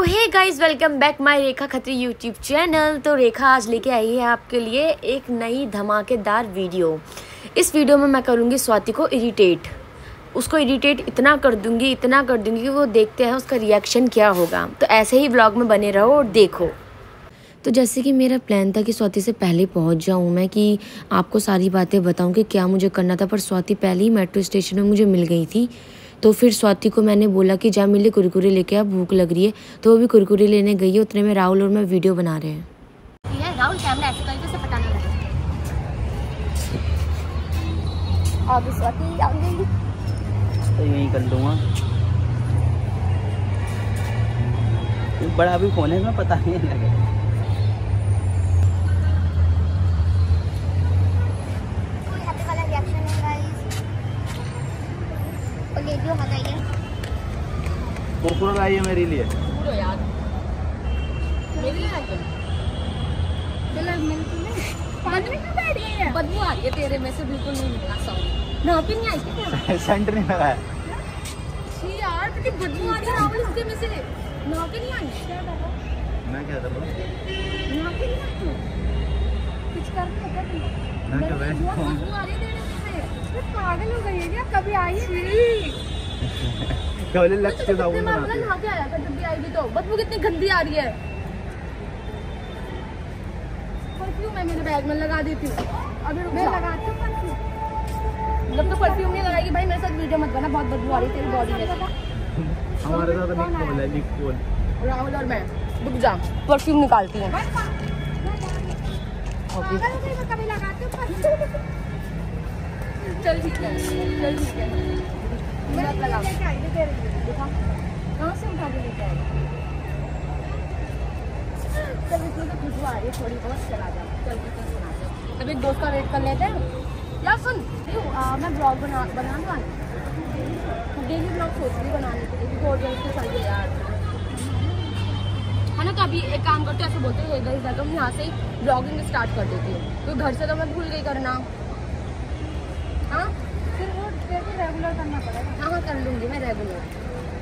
तो hey guys welcome back my Rekha Khatri YouTube channel तो रेखा आज लेके आई है आपके लिए एक नई धमाकेदार वीडियो। इस वीडियो में मैं करूँगी स्वाति को इरिटेट उसको इरिटेट इतना कर दूँगी, इतना कर दूँगी कि वो देखते हैं उसका रिएक्शन क्या होगा। तो ऐसे ही ब्लॉग में बने रहो और देखो। तो जैसे कि मेरा प्लान था कि स्वाति से पहले पहुँच जाऊँ मैं, कि आपको सारी बातें बताऊँ कि क्या मुझे करना था, पर स्वाति पहले ही मेट्रो स्टेशन में मुझे मिल गई थी। तो फिर स्वाति को मैंने बोला कि जा मिले कुरकुरे लेके आ भूख लग रही है। तो वो भी कुरकुरे लेने गई है उतने में राहुल और मैं वीडियो बना रहे हैं। राहुल कैमरा ऐसे करके उसे पता नहीं अब स्वाति आ गई। तो यही कर लूँगा। बड़ा भी फ़ोन है मैं पता नहीं लगे कोई हैप्पी वाला रिएक्शन है गाइस और ये जो हटाई है कुरकुरा लाई है मेरे लिए। बदबू आ रही है तेरे में से बिल्कुल नहीं मिलना साउंड ना भी नहीं आई। सेंटर नहीं लगा है। यार कितनी बदबू आ रही है राहुल इसके में से। ना भी नहीं आई। क्या कर रहा मैं क्या था ना भी नहीं आई कुछ कर क्या मैं क्या बहुत बदबू आ रही है तेरे में से। पागल हो गई है क्या? कभी आई है था बार बोला नहा के आया कर जब भी आएगी तो। बदबू कितनी गंदी आ रही है। परफ्यूम है मेरे बैग में लगा देती हूँ। अभी रुक। लगाती हूँ परफ्यूम। जब तो परफ्यूम नहीं लगाएगी भाई मेरे साथ वीडियो मत बना बहुत बदबू आ रही तेरी बॉडी में। हमारे साथ निकोल है निकोल राहुल और मैं रुक जा। परफ्यूम निकालती हूँ। पागल गई मैं कभी लगाती परफ्यूम। चल ठीक है चल ठीक है। कहाँ से उठा के लेके आएगी चल तो थोड़ी बहुत चला जा चल कितना सुना एक दोस्त का वेट कर लेते हैं। यार सुन मैं ब्लॉग बना बना दूँ डेली ब्लॉग सोच रही बनाने के लिए क्योंकि ऑडियंस के चाहिए यार। है ना तो अभी एक काम करते ऐसे बोलते हैं इधर जाकर मैं यहाँ से ही ब्लॉगिंग स्टार्ट कर देती हूँ। तो घर से तो मैं भूल गई करना हाँ फिर वो तेरे को रेगुलर करना पड़ेगा। हाँ हाँ कर लूँगी मैं रेगुलर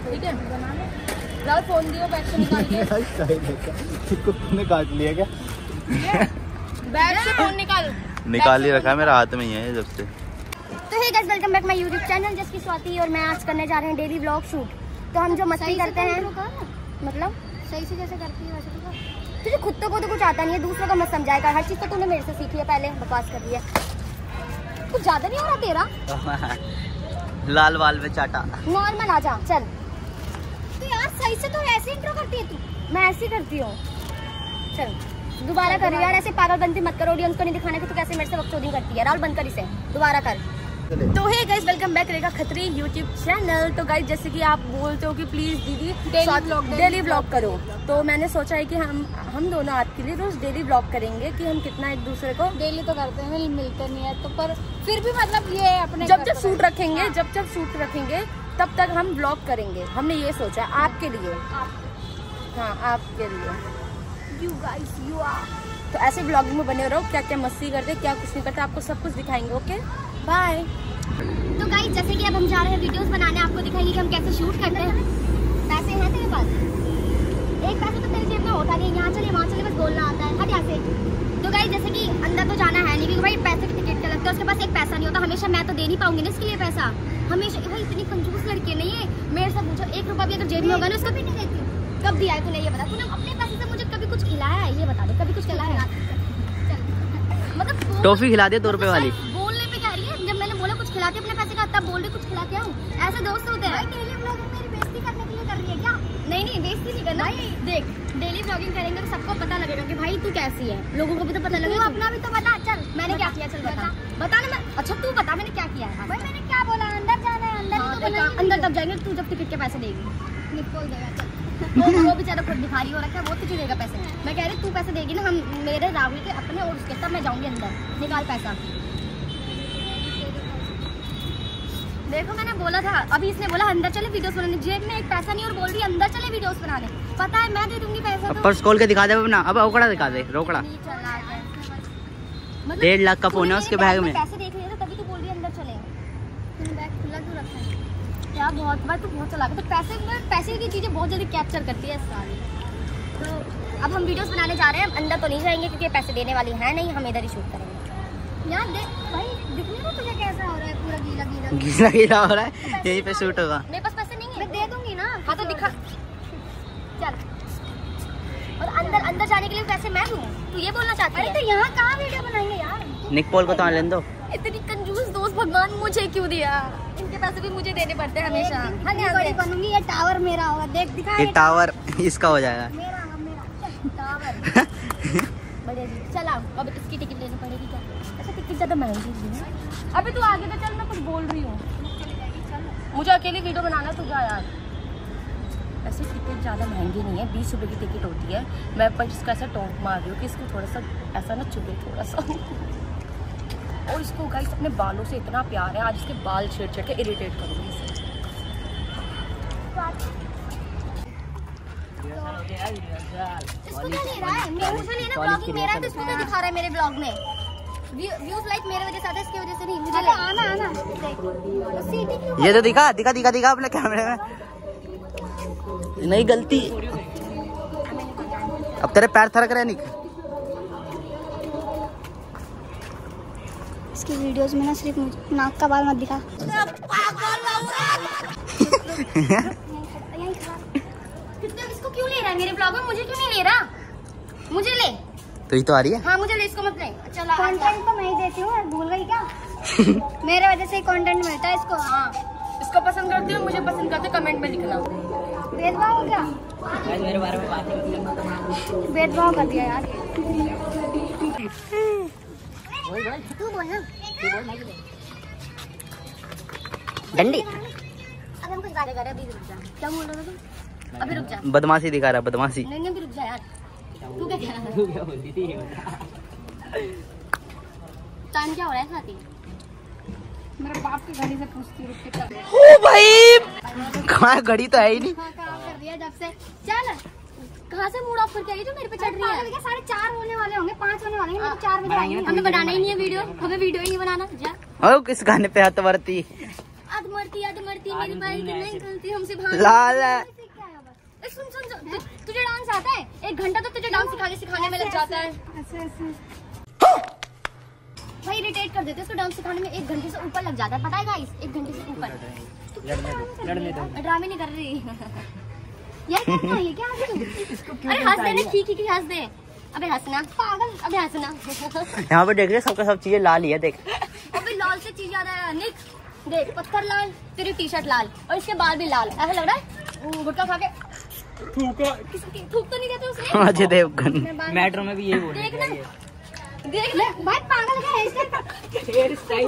ठीक है? बना ले फ़ोन दियो बैग से निकाल के। कुत्ते काट लिया क्या? बैग से फ़ोन निकाल। निकाल ही रखा है मेरा हाथ में ही है जब से। तो hey guys welcome back my YouTube channel जिसकी स्वाति और मैं आज करने जा रहे हैं डेली व्लॉग शूट तो हम जो मस्ती करते हैं मतलब? सही से जैसे करती है वैसे तो तुझे खुद तो को तो कुछ आता नहीं है दूसरों को मत समझाएगा। हर चीज़ तो तूने मेरे से सीखी है पहले बकवास कर रही है। कुछ ज़्यादा नहीं हो रहा तेरा? लाल वाल में चाटा। नॉर्मल आ जा चल। तो यार सही से तो ऐसे इंट्रो करती है तू। मैं ऐसे करती हूँ। चल दोबारा कर। यार ऐसे पागलबंदी मत करो ऑडियंस को नहीं दिखाने की तू कैसे मेरे से बकचोदी करती है? राहुल बंद कर इसे। दोबारा कर। तो hey guys welcome back Rekha Khatri YouTube channel तो गाइस जैसे कि आप बोलते हो कि प्लीज़ दीदी डेली ब्लॉग करो। तो मैंने सोचा है कि हम हम दोनों आपके लिए रोज डेली ब्लॉग करेंगे कि हम कितना एक दूसरे को डेली तो करते हैं मिलते नहीं है तो पर फिर भी मतलब ये अपने जब जब शूट रखेंगे जब जब शूट रखेंगे तब तक हम ब्लॉग करेंगे। हमने ये सोचा है आपके लिए। हाँ आपके लिए। यू गाइस यू आर तो ऐसे ब्लॉगिंग में बने रहो क्या क्या मस्ती करते क्या कुछ नहीं करते आपको सब कुछ दिखाएँगे ओके बाय तो गाइस जैसे कि अब हम जा रहे हैं वीडियोस बनाने आपको दिखाएँगे कि हम कैसे शूट करते हैं। पैसे हैं तेरे पास? एक पैसा तो तेरे जेब में होता नहीं यहाँ चले वहाँ चले बस बोलना आता है। हट यहाँ से। तो गाइस जैसे कि अंदर तो जाना है नहीं क्योंकि भाई पैसे की टिकट का लगता है उसके पास एक पैसा नहीं होता। हमेशा मैं तो दे नहीं पाऊँगी ना इसके लिए पैसा। हमेशा भाई इतनी कंजूस लड़की नहीं है? मेरे से पूछो एक रुपया भी अगर जेब में होगा ना उसका भी नहीं देती। कब दिया है तूने ये बता। तूने अपने पैसे से मुझे कभी कुछ खिलाया है? ये बता दो कभी कुछ खिलाया है? मतलब टॉफी खिला दे दो रुपए वाली। खिला के अपने पैसे का तब बोल रही कुछ खिला के आऊँ ऐसे दोस्त होते हैं। डेली व्लॉगिंग मेरी बेइज्जती करने के लिए कर रही है क्या? नहीं नहीं बेइज्जती नहीं करना। देख डेली व्लॉगिंग करेंगे तो सबको पता लगेगा कि भाई तू कैसी है। लोगों को भी तो पता लगेगा। अपना भी तो बता चल। मैंने क्या किया? चल बता। बता। ना मैं। अच्छा तू बता मैंने क्या किया है? भाई मैंने क्या बोला? अंदर जाना है अंदर तो बोला अंदर तब जाएँगे तू जब टिकट के पैसे देगी। निकल जाएगा चल। वो वो बेचारा खुद भिखारी हो रखा है वो तुझे देगा पैसे? मैं कह रही तू पैसे देगी ना हम मेरे राहुल के अपने और उसके तब मैं जाऊँगी अंदर। निकाल पैसा। देखो मैंने बोला था अभी इसने बोला अंदर चले वीडियोस बनाने। जेब में एक पैसा नहीं और बोल रही अंदर चले वीडियोस बनाने। पता है मैं दे दूँगी पैसा तो। पर्स खोल के दिखा दे अपना। अब रोकड़ा दिखा दे रोकड़ा। मतलब डेढ़ लाख का फ़ोन है उसके बैग में। पैसे देख लिए थे तभी तो बोल रही है अंदर चले। बैग खुला क्यों रखा है? क्या बहुत बार तो बहुत चला तो पैसे पैसे की चीज़ें बहुत जल्दी कैप्चर करती है तो अब हम वीडियोस बनाने जा रहे हैं अंदर तो नहीं जाएँगे क्योंकि पैसे देने वाली है नहीं हम इधर ही शूट करेंगे। यार देख भाई दिख नहीं रहा तुझे कैसा हो रहा है पूरा गीला गीला गीला गीला हो रहा है यहीं पे शूट होगा। मेरे पास पैसे नहीं है। मैं दे दूँगी ना। हाँ तो दिखा। चल। और अंदर अंदर जाने के लिए पैसे मैं दूँ तू ये बोलना चाहती है? तो यहाँ कहाँ वीडियो बनाएँगे यार? निक पोल को तो लेने दो। इतनी कंजूस दोस्त भगवान मुझे क्यों दिया? इनके पैसे भी मुझे देने पड़ते हैं हमेशा। हाँ बड़ी बनूँगी ये टावर मेरा होगा। देख दिखा ये टावर इसका हो जाएगा। मेरा मेरा। टावर बढ़िया जी चल आओ, अब इसकी टिकट लेनी पड़ेगी क्या? अच्छा टिकट ज़्यादा महँगी है अभी तू आगे तो चल, मैं कुछ बोल रही हूँ। मुझे अकेली वीडियो बनाना, तू जा यार। ऐसे टिकट ज़्यादा महँगी नहीं है, बीस रुपए की टिकट होती है। मैं पर इसका ऐसा टोंक मार रही हूँ कि इसको थोड़ा सा ऐसा ना चुभे थोड़ा सा और इसको गाइस अपने बालों से इतना प्यार है, आज इसके बाल छेड़ छेड़ के इरिटेट करूँगी इसे। दिखा रहा है मेरे ब्लॉग में। व्यूज़ लाइक मेरे वजह से इसकी वजह से नहीं। मुझे आना आना। ये तो दिखा दिखा दिखा दिखा अपने कैमरे में। नहीं गलती। अब तेरे पैर थरक रहे निक। इसकी वीडियोस में ना सिर्फ़ नाक का बाल मत दिखा। इसको क्यों ले रहा है? मेरे ब्लॉग में मुझे क्यों नहीं ले रहा? मुझे ले। तो ये तो आ रही है? हाँ मुझे ले इसको मत ले चलो कंटेंट तो मैं ही देती हूँ भूल गई क्या? मेरे वजह से कंटेंट मिलता है इसको। हाँ इसको पसंद करती हो मुझे पसंद करते कमेंट में लिखना। भेदभाव हो क्या मेरे बारे में बात भेदभाव कर दिया यार। तू बोल ना। डंडी। अब हम कुछ रहे हैं, अभी जा। क्या बोल रहा था तू? अभी रुक जा। बदमाशी दिखा रहा है बदमाशी। नहीं नहीं अभी रुक जा यार। तू क्या कह रहा है? टाइम क्या हो रहा है साथी? मेरे बाप की घड़ी से पूछती रुक के चल ओ भाई! कहाँ घड़ी तो है ही नहीं। हाँ काम कर है जब से? चल कहाँ से मूड ऑफ़ करके आई जो मेरे पे चढ़ रही है? साढ़े चार होने वाले होंगे पाँच होने वाले होंगे चार बजे आएँगे। हमें बनाना ही नहीं है वीडियो हमें वीडियो ही नहीं बनाना। जा। ओ किस गाने पे हाथ मरती? मेरी बाइक नहीं गलती हमसे भाग लाल ए, सुन सुन सुन। तुझे डांस आता है? एक घंटा तो तुझे डांस सिखाने सिखाने में लग जाता है। ऐसे ऐसे भाई इरिटेट कर देते उसको डांस सिखाने में। एक घंटे से ऊपर लग जाता है। पता है गाइस एक घंटे से ऊपर। ड्रामे नहीं कर रही। यार क्या कर रही है? क्या हंस अरे हंस दे ना ठीक ठीक हंस दे। अबे हंसना पागल। अबे हंसना यहाँ पे देख रहे सबका सब चीज़ें लाल ही है देख। अबे लाल से चीज़ याद आया। निक देख पत्थर लाल तेरी टी शर्ट लाल और इसके बाल भी लाल। ऐसा लग रहा है? गुटखा खा के। किसकी थूक। तो नहीं देते उसने अजय देवगन मेट्रो में भी यही बोल देख देख ले भाई पागल का हेयर स्टाइल हेयर स्टाइल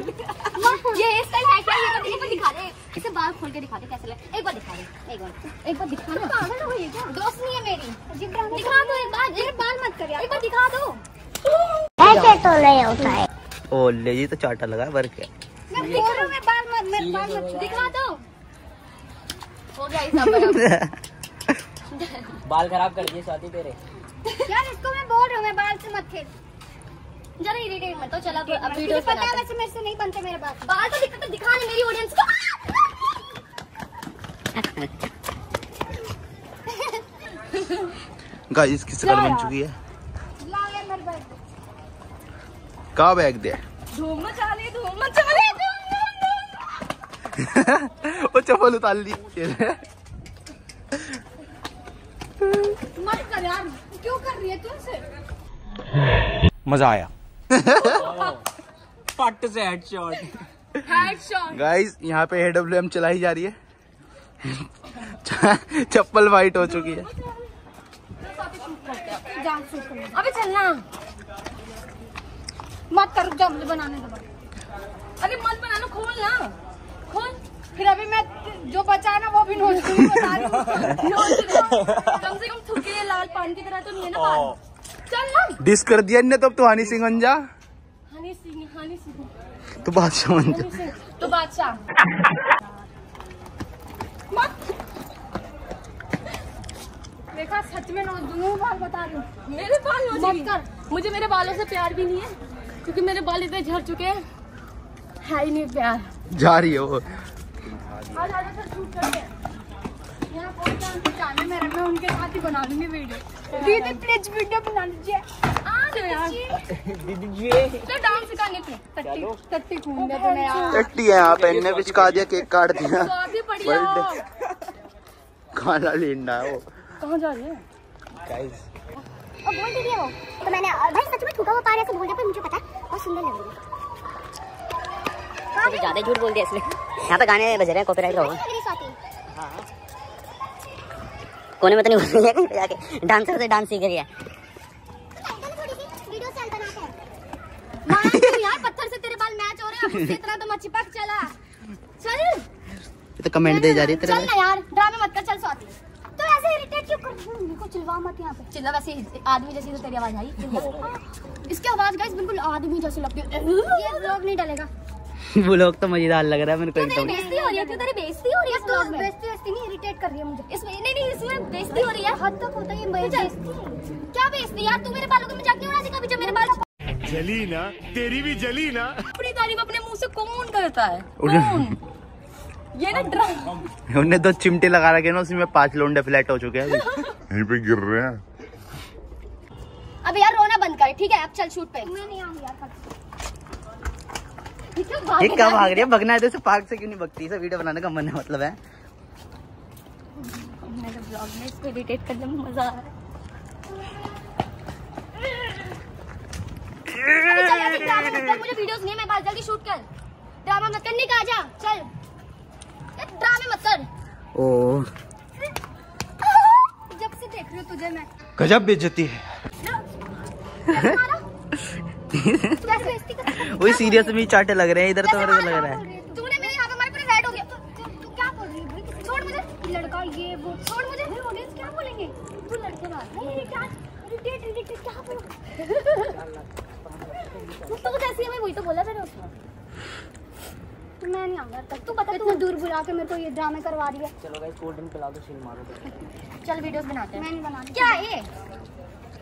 ये हेयर स्टाइल है क्या? ये तो एक बार दिखा दे। इसे बाल खोल के दिखा दे कैसे लगे। एक बार दिखा दे एक बार। एक बार दिखा ना पागल हो ये क्या? दोस्त नहीं है मेरी। दिखा दो एक बार एक बाल मत कर यार एक बार दिखा दो। ऐसे तो नहीं होता है। ओ ले जी तो चाटा लगा वर्क है मैं बोल रहा हूँ मैं बाल मत मेरे बाल मत दिखा दो। हो गया बाल खराब कर दिए स्वाति तेरे। यार इसको मैं बोल रहा हूँ मैं बाल से मत खेल। जरा इरिटेट मत हो चला तो अब वीडियो पता है वैसे मेरे से नहीं बनते मेरे बाल। बाल तो दिक्कत है दिखा नहीं मेरी ऑडियंस को। गाइस की शक्ल बन चुकी है। ला ले मेरे बैग। कहाँ बैग दे? धूम मचा ले धूम मचा ले वो चप्पल उतार ली। मत कर यार क्यों कर रही है तुमसे? मज़ा आया। पट से हेडशॉट हेडशॉट गाइस यहाँ पे एडब्ल्यू चलाई जा रही है। चप्पल वाइट हो चुकी है। जान अबे चलना मत कर जब बनाने दो। अरे मत बनाना खोल ना। फिर अभी मैं जो बचा है ना वो भी नोट बता रही हूँ कम से कम थुके लाल पान की तरह तो नहीं है ना चल ना। डिस कर दिया इनने तब तो हानी सिंह बन जा हनी सिंह हनी सिंह। तो बादशाह बन जा। हनी सिंह तो बादशाह। देखा सच में दोनों बाल बता रही मेरे बाल नोच कर। मुझे मेरे बालों से प्यार भी नहीं है क्योंकि मेरे बाल इतने झड़ चुके हैं। है ही नहीं प्यार। जा रही है वो। मैं उनके साथ ही बना लूँगी वीडियो दीदी प्लीज़ वीडियो बना लीजिए चलो यार। दीदी जी तो डांस सिखाने के टट्टी टट्टी खून दे तूने यार। टट्टी है यहाँ पे इनने पिचका दिया केक काट दिया। शादी पड़ी है काला लिंडा है। वो। कहाँ जा रही है? गाइस और बोल दीजिए वो। तो मैंने भाई सच में ठुका हुआ पा रहा से बोल दिया पर मुझे पता है बहुत सुंदर लग रही है। ज़्यादा झूठ बोल दिया इसने। यहाँ पे गाने बज रहे हैं कॉपीराइट होगा लग कोने में तो नहीं बोल कहीं पे जाके। डांसर से डांस सीख रही है एकदम थोड़ी सी वीडियो चल बनाते हैं। मार क्यों यार पत्थर से तेरे बाल मैच हो रहे हैं इतना तो चिपक चला। चल। ये तो कमेंट दे जा रही है चल तेरे ना यार ड्रामे मत कर चल स्वाति। तो ऐसे इरिटेट क्यों कर है? को चिल्ला मत यहाँ पे। चिल्ला वैसे आदमी जैसी तो तेरी आवाज़ आई। इसकी आवाज़ गाइस बिल्कुल आदमी जैसी लगती है। ये व्लॉग नहीं डलेगा। वो लोग तो मज़ेदार लग रहा है मेरे को एकदम। बेइज्जती हो रही है क्यों? तेरी बेइज्जती हो रही है इस व्लॉग में बेइज्जती बेइज्जती नहीं इरिटेट कर रही है मुझे। इसमें नहीं नहीं इसमें बेइज्जती हो रही है। हद तक होता है ये बेइज्जती। क्या बेइज्जती? यार तू मेरे बालों की मज़ाक नहीं उड़ा कभी जब मेरे बाल जली ना तेरी भी जली ना। अपनी तारीफ़ अपने मुँह से कौन करता है। कौन ये ना ड्रामा उनने दो चिमटे लगा रखे ना उसमें पाँच लोंडे फ्लैट हो चुके हैं यहीं पे गिर रहे हैं। अब यार रोना बंद कर ठीक है? अब चल शूट पे। मैं नहीं आऊँगी यार ये क्यों भाग रहा है भगना है तो पार्क से क्यों नहीं भगती? इसे वीडियो बनाने का मन है मतलब है। मेरे ब्लॉग में इसको एडिट करने में मज़ा आ रहा है। मुझे वीडियोस नहीं है मैं बात जल्दी शूट कर। ड्रामा मत कर निकाल जा चल। ड्रामे मत कर। ओ। जब से देख रही हूँ तुझे मैं। गजब बेइज्जती है। वही सीरियस में चाटे लग रहे हैं इधर तो मेरे को लग रहा है। तूने मेरे यहाँ पे हमारे पूरे रेड हो गया। तू- तू- तू क्या बोल रही है भाई? छोड़ मुझे। लड़का ये वो छोड़ मुझे। फिर ऑडियंस क्या बोलेंगे? तू लड़के बात ये क्या? इरिटेट इरिटेट क्या बोल? तू जैसी है मैं वही तो बोला मैंने उसको। मैं नहीं आऊँगा तक तू बता इतना दूर बुला के मेरे को ये ड्रामे करवा रही है। चलो गाइस कोल्ड ड्रिंक पिला दो चिल मारो। तो। चल वीडियोस बनाते हैं। मैं नहीं बनाती क्या है ये?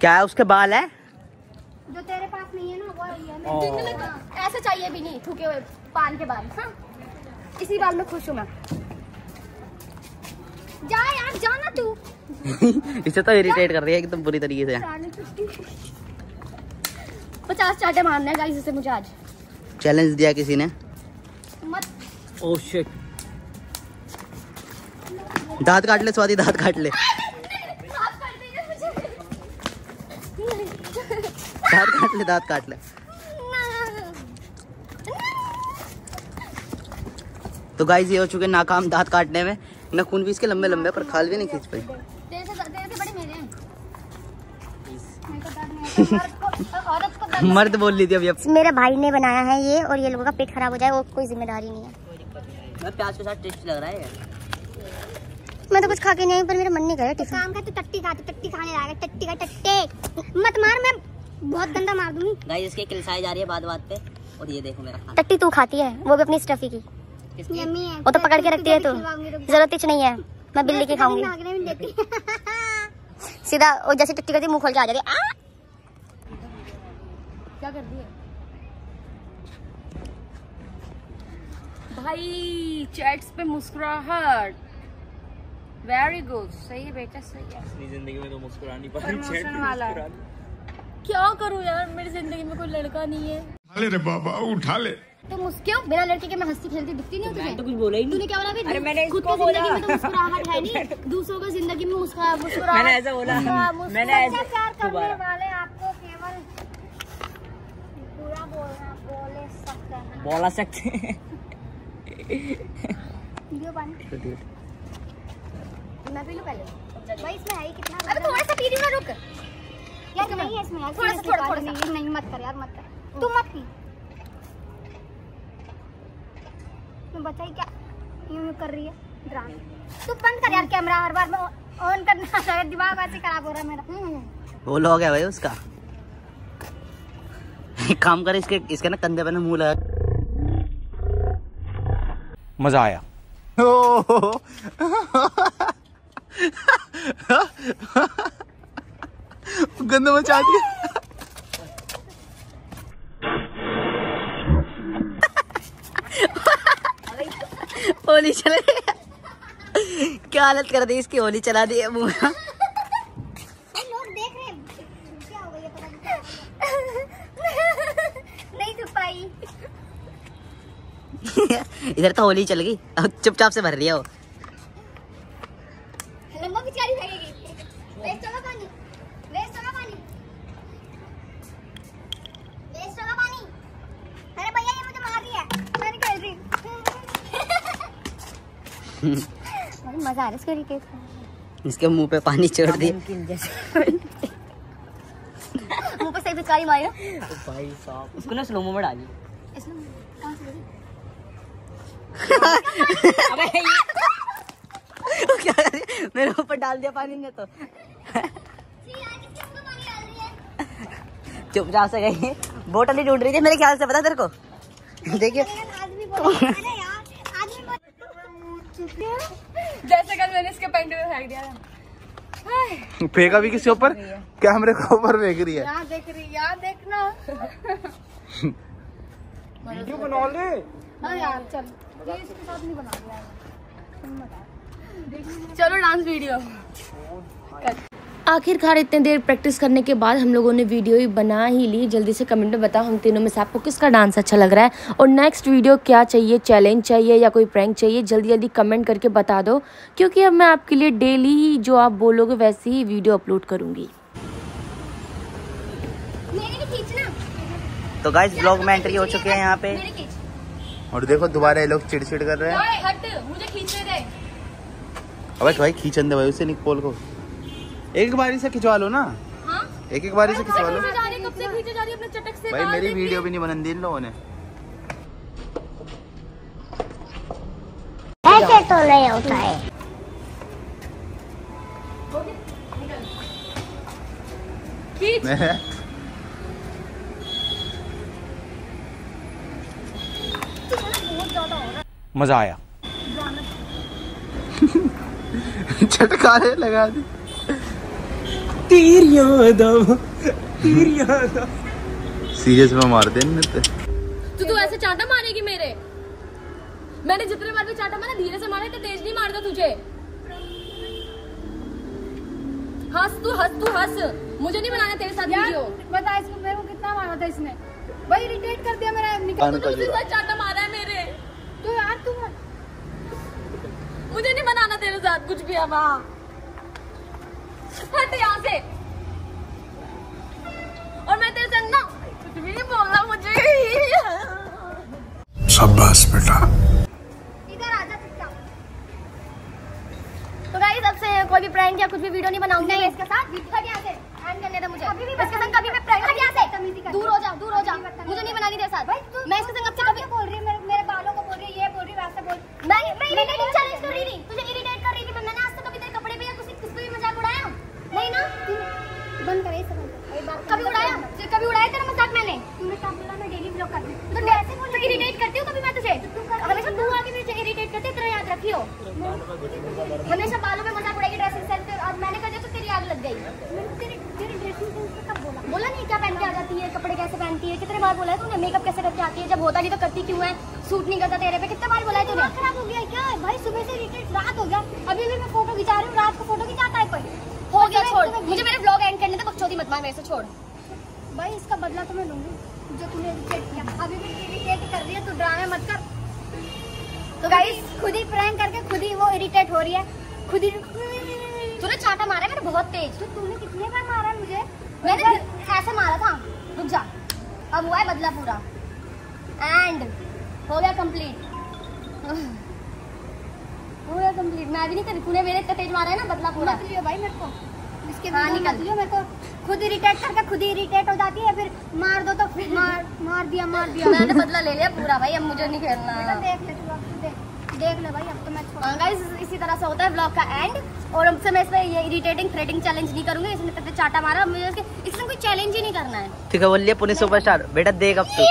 क्या है उसके बाल है? जो तेरे पास नहीं है ना वो ये है। मैं ऐसे चाहिए भी नहीं थूके हुए पान के बाल हाँ। इसी बाल में खुश हूँ मैं। जा यार जाना तू। इसे तो इरिटेट कर रही है एकदम बुरी तरीके से। पचास चाटे मारने गाइस इसे मुझे आज। चैलेंज दिया किसी ने? मत। ओह शिट दांत काट ले स्वाति दांत काट ले माफ़ कर दीजिए मुझे दांत काट ले दांत काट ले। तो गाइस ये हो चुके नाकाम दांत काटने में। नखून भी इसके लंबे लंबे पर खाल भी नहीं खींच पाई। हैं। मर्द बोल ली थी अभी अब मेरे भाई ने बनाया है ये और ये लोगों का पेट खराब हो जाए वो कोई ज़िम्मेदारी नहीं है। मैं प्याज के साथ टेस्ट लग रहा है मैं तो कुछ खा के नहीं आई पर मेरा मन नहीं गया काम का तू टट्टी खा तू टट्टी खाने लगा टट्टी का टट्टे। मत मार मैं बहुत गंदा मार दूँगी। गाइस इसके किलसाई जा रही है बात बात पे। और ये देखो मेरा खाना। टट्टी तू खाती है वो भी अपनी स्टफी की। किसकी? वो तो पकड़ के रखती है तू। ज़रूरत कुछ नहीं है मैं बिल्ली की खाऊँगी। सीधा वो जैसे टट्टी करती मुँह खोल के आ जाती है। क्या कर रही है? भाई चैट्स पे मुस्कुराहट। वेरी गुड सही है बेटा सही है। अपनी ज़िंदगी में तो मुस्कुरानी प्रमोशन वाला क्या करूँ यार? मेरी ज़िंदगी में कोई लड़का नहीं है। उठा ले रे बाबा उठा ले। तुम तो मुस्क्यों बिना लड़के के मैं हंसती खेलती दिखती नहीं हूँ तो कुछ बोला ही नहीं। तूने क्या बोला? अरे मैंने खुद की ज़िंदगी बोला। में तो मुस्कुराहट है नहीं। दूसरों की ज़िंदगी में मुस्कुरा मुस्कुरा मैंने ऐसा बोला। मैंने ऐसा प्यार करने वाले आपको केवल पूरा बोलना बोले सकते हैं। बोला सकते हैं। वीडियो बन मैं पी लूँ पहले? भाई इसमें है ही कितना अबे थोड़ा सा पी रही ना रुक। यार नहीं है इसमें यार थोड़ा सा थोड़ा थोड़ा नहीं नहीं मत कर यार मत कर। तू मत पी। तू बताई क्या? यूँ यूँ कर रही है ड्रामे। तू बंद कर यार कैमरा हर बार में ऑन करना है दिमाग ऐसे खराब हो रहा है मेरा। वो लोग है भाई उसका। काम कर इसके इसके ना कंधे पे ना मुँह लगा। मज़ा आया। गंदा मचा दिया। होली चले। क्या हालत कर दी इसकी होली चला दी है मुँह में। भाई लोग देख रहे हैं क्या हो गई है पता नहीं नहीं छुप पाई। इधर तो होली चल गई। अब चुपचाप से भर लिया वो। मज़ा आ रहा है इसके मुँह पे पानी छोड़ दिया। मुँह पे से भाई साहब। उसको ना स्लोमो में लगी? क्या कर रही है? मेरे ऊपर डाल दिया पानी ने तो। है? चुपचाप से गई बोतल ही ढूंढ रही थी मेरे ख्याल से पता तेरे को? देखिए यार, आदमी बोल अरे यार आदमी बोल जैसे कल मैंने इसके पेंट में फेंक दिया था। फेंका भी किसी ऊपर? कैमरे के ऊपर फेंक रही है? यहाँ देख रही यहाँ देखना। वीडियो बना ले। हाँ यार चल। ये इसके साथ नहीं बना चलो डांस वीडियो। आखिरकार इतने देर प्रैक्टिस करने के बाद हम लोगों ने वीडियो ही बना ही ली। जल्दी से कमेंट में बताओ हम तीनों में से आपको किसका डांस अच्छा लग रहा है? और नेक्स्ट वीडियो क्या चाहिए? चैलेंज चाहिए या कोई प्रैंक चाहिए? जल्दी जल्दी कमेंट करके बता दो क्योंकि अब मैं आपके लिए डेली ही जो आप बोलोगे वैसे ही वीडियो अपलोड करूँगी। मेरे भी खींचना तो गाइस ब्लॉग में एंट्री हो चुके हैं यहाँ पे। और देखो दोबारा ये लोग चिड़चिड़ कर रहे हैं। हट मुझे खींचने दे। अबे भाई खींचन दे भाई उसे निकोल को। एक बारी से खिंचवा लो ना। हाँ? एक एक बारी से खिंचवा लो। खींचे जा रही कब से खींचे जा रही अपने चटक से भाई मेरी। वीडियो भी नहीं बनन दी इन लोगों ने ऐसे तो नहीं होता है। मज़ा आया। चटकारे लगा दी। सीरियस में मारते हैं इन्हें तो। तू तू ऐसे चांटा मारेगी मेरे। मैंने जितने बार भी चांटा मारा धीरे से मारा इतना तेज नहीं मारता तुझे। हंस तू हंस तू हंस। मुझे नहीं बनाना तेरे साथ वीडियो। बता इसको मेरे को कितना मारा था इसने। भाई इरिटेट कर दिया मेरा निकल तूने जुड़ा। साथ चांटा मारा है मेरे। तो यार तू मुझे नहीं बनाना तेरे साथ कुछ भी अब हाँ। हट यहाँ से। और मैं तेरे संग ना कुछ भी नहीं बोलना मुझे। शाबाश बेटा। इधर आ चुपचाप तो गाइस अब से कोई भी प्रैंक या कुछ भी वीडियो नहीं बनाऊँगी मैं इसके साथ। हट यहाँ से। एंड करने दे मुझे। कभी भी इसके संग कभी मैं प्रैंक हट यहाँ से दूर हो जा दूर हो जा। मुझे नहीं बनानी तेरे साथ। मैं इसके संग अब से कभी बोल रही मेरे मेरे बालों को बोल रही ये बोल रही वैसे बोल। मैं मैं इरिटेट चैलेंज कर रही। थी तुझे इरिटेट कर रही थी मैं मैंने आज तक कभी तेरे कपड़े पे या किसी किसी भी मज़ाक उड़ाया नहीं ना बंद कर इसे कभी उड़ाया? कभी उड़ाया तेरा मज़ाक मैंने? तूने क्या बोला मैं डेली ब्लॉग करती हूँ तो ऐसे बोल तो इरिटेट करती हूँ कभी मैं तुझे? हमेशा तू आके मुझे इरिटेट करती है तेरा याद रखियो। हमेशा बालों में मज़ाक उड़ाएगी ड्रेसिंग सेंस पे और मैंने कहा तो तेरी आग लग गई। तेरी तेरी ड्रेसिंग सेंस पे कब बोला? बोला नहीं क्या पहन के आ जाती है कपड़े कैसे पहनती है कितने बार बोला है तूने मेकअप कैसे करके आती है जब होता नहीं तो करती क्यों है? सूट नहीं करता तेरे पे कितने बार बोला है तूने? खराब हो गया क्या? भाई सुबह से इरिटेट रात हो गया। अभी भी मैं फ़ोटो खिंचा रही हूँ रात को फ़ोटो मुझे मेरे ब्लॉग एंड करने तक बकचोदी मत मार मेरे से छोड़। भाई इसका बदला तो मैं लूँगी। जो तूने इरिटेट किया। अभी भी इरिटेट कर रही है तू ड्रामे मत कर। तो गाइस खुद ही प्रैंक करके खुद ही वो इरिटेट हो रही है। खुद ही तूने चाटा मारा है मैंने बहुत तेज। तो तूने कितने बार मारा है मुझे? मैंने ऐसे मारा था। रुक जा। अब हुआ है बदला पूरा। एंड हो गया कंप्लीट हो गया कंप्लीट मैं भी नहीं करी तूने मेरे इतना तेज मारा है ना बदला पूरा। भाई मेरे को। इसके हाँ निकल लियो मेरे को खुद इरिटेट करके खुद ही इरिटेट हो जाती है फिर मार दो तो फिर मार मार दिया मार दिया। मैंने बदला ले लिया पूरा भाई अब मुझे नहीं खेलना। देख ले तू देख देख ले भाई अब तो मैं गाइस इसी तरह से होता है ब्लॉग का एंड और अब से मैं इसमें ये इरिटेटिंग थ्रेडिंग चैलेंज नहीं करूँगी इसने तक चाटा मारा अब मुझे इसके- इसमें कोई चैलेंज ही नहीं करना है। ठीक है बोलिए पुणे सुपरस्टार बेटा देख अब तू।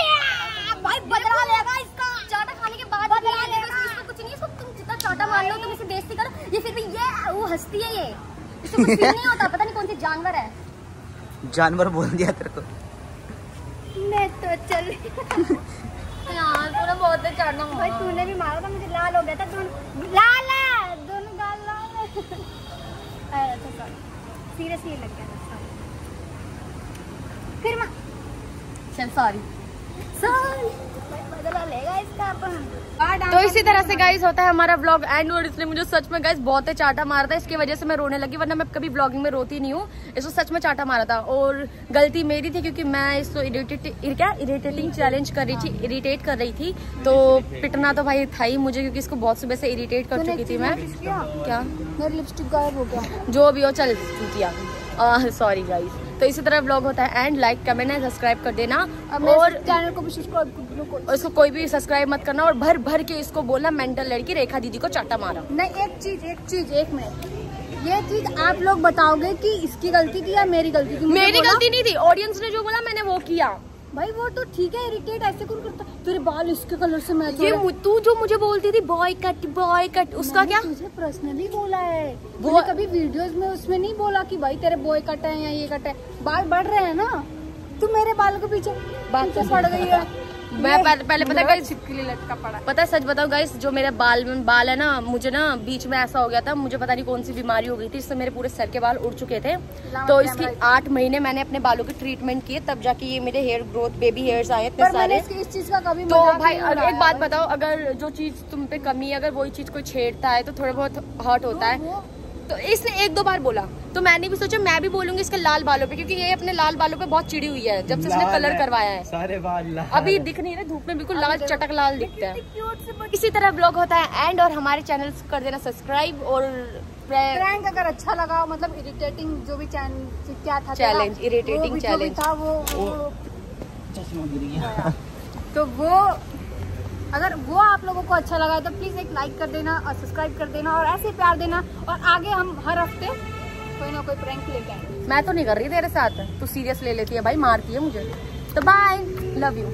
भाई बदला लेगा इसका। चाटा खाने के बाद बदला लेगा इसको कुछ नहीं इसको तुम जितना चाटा मार लो तुम इसे बेइज्जती करो। ये फिर भी ये वो हंसती है ये। नहीं होता पता नहीं कौन सी जानवर है। जानवर बोल दिया तेरे को। मैं तो चल यार पूरा बहुत चढ़ना भाई तूने भी मारा था मुझे लाल हो गया था दोनों लाल है दोनों गाल लाल है। अच्छा सीरियसली लग गया था फिर मैं चल सॉरी तो इसी तरह से गाइस होता है हमारा व्लॉग एंड और इसलिए मुझे सच में गाइस बहुत ही चाटा मारा था। इसकी वजह से मैं रोने लगी वरना मैं कभी ब्लॉगिंग में रोती नहीं हूँ। इसको सच में चाटा मारा था और गलती मेरी थी क्योंकि मैं इसको इरिटेट क्या? इरिटेटिंग चैलेंज कर रही थी इरिटेट कर रही थी। तो पिटना तो भाई था ही मुझे क्योंकि इसको बहुत सुबह से इरिटेट कर चुकी थी मैं। क्या? लिपस्टिक गायब हो गया। जो भी हो चल चूतिया सॉरी गाइस तो इसी तरह ब्लॉग होता है। And like comment and subscribe कर देना। और चैनल को भी सब्सक्राइब कर इसको कोई भी सब्सक्राइब मत करना और भर भर के इसको बोलना मेंटल लड़की रेखा दीदी को चाटा मारा। नहीं एक चीज़ एक चीज़ एक मिनट ये चीज़ आप लोग बताओगे कि इसकी गलती थी या मेरी गलती थी मेरी गलती नहीं थी। ऑडियंस ने जो बोला मैंने वो किया। भाई वो तो ठीक है इरिटेट ऐसे कौन करता? तेरे बाल इसके कलर से मैच ये हैं। तू जो मुझे बोलती थी बॉय कट बॉय कट उसका क्या? तुझे पर्सनली बोला है। वो- बो... कभी वीडियोस में उसमें नहीं बोला कि भाई तेरे बॉय कट है या ये कट है। बाल बढ़ रहे हैं ना तू मेरे बाल के पीछे बात पीछे पड़ गई है। मैं पहले, पता है छिपकली लटका पड़ा पता सच बताओ गाइस जो मेरे बाल बाल है ना मुझे ना बीच में ऐसा हो गया था मुझे पता नहीं कौन सी बीमारी हो गई थी इससे मेरे पूरे सर के बाल उड़ चुके थे। तो इसकी आठ महीने मैंने अपने बालों के ट्रीटमेंट किए तब जाके ये मेरे हेयर ग्रोथ बेबी हेयर्स आए इतने सारे। इस चीज़ का कभी तो भाई एक बात बताओ अगर जो चीज़ तुम पे कमी है अगर वही चीज़ कोई छेड़ता है तो थोड़ा बहुत हर्ट होता है। तो इसने एक दो बार बोला तो मैंने भी सोचा मैं भी बोलूँगी इसके लाल बालों पे क्योंकि ये अपने लाल बालों पे बहुत चिड़ी हुई है जब से इसने कलर करवाया है। सारे बाल लाल अभी दिख नहीं रहा धूप में बिल्कुल लाल चटक लाल दिखता है। इसी तरह ब्लॉग होता है एंड और हमारे चैनल कर देना सब्सक्राइब और प्रैंक अगर अच्छा लगा मतलब इरिटेटिंग जो भी चैनल क्या था तेरा, Challenge, irritating वो भी जो भी challenge. था वो, वो चश्मा गिर गया तो वो अगर वो आप लोगों को अच्छा लगा तो प्लीज़ एक लाइक कर देना और सब्सक्राइब कर देना और ऐसे प्यार देना। और आगे हम हर हफ़्ते कोई ना कोई प्रैंक लेके आएँगे। मैं तो नहीं कर रही तेरे साथ। तू सीरियस ले लेती है भाई मारती है मुझे। तो बाय लव यू